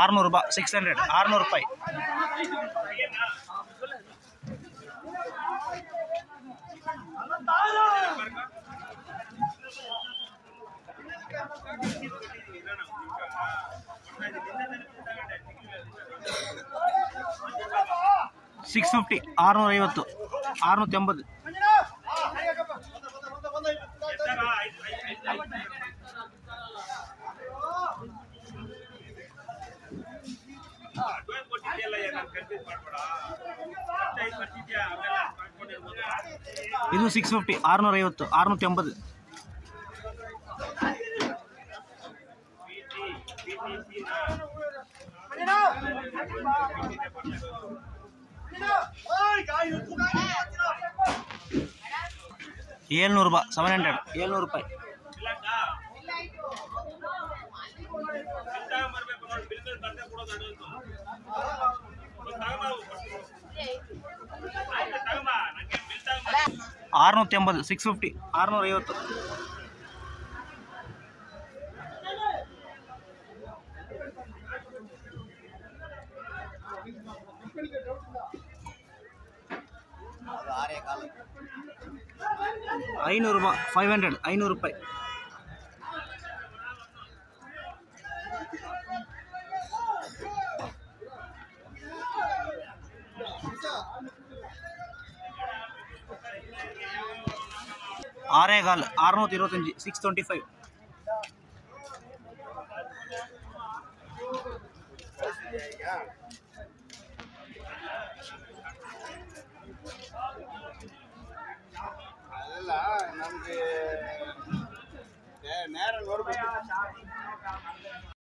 ಆರುನೂರು ರೂಪಾಯಿ six hundred ಆರುನೂರು ರೂಪಾಯಿ. ಸಿಕ್ಸ್ ಫಿಫ್ಟಿ ಆರುನೂರ ಐವತ್ತು ಆರುನೂರ ಎಂಬತ್ತು. ಇದು ಸಿಕ್ಸ್ ಫಿಫ್ಟಿ ಆರ್ನೂರ ಐವತ್ತು ಆರುನೂರ ಎಂಬತ್ತು. ಏಳ್ನೂರು ರೂಪಾಯಿ ಸೆವೆನ್ ಹಂಡ್ರೆಡ್ ಏಳ್ನೂರು ರೂಪಾಯಿ. ಆರುನೂರ ಎಂಬತ್ತು ಸಿಕ್ಸ್ ಫಿಫ್ಟಿ ಆರ್ನೂರ ಐವತ್ತು ಐನೂರು ಫೈವ್ ಹಂಡ್ರೆಡ್ ಐನೂರು ರೂಪಾಯಿ. ஆறே கால் அறுநூத்தி இருபத்தஞ்சு சிக்ஸ் டுவெண்ட்டி ஃபைவ் நமக்கு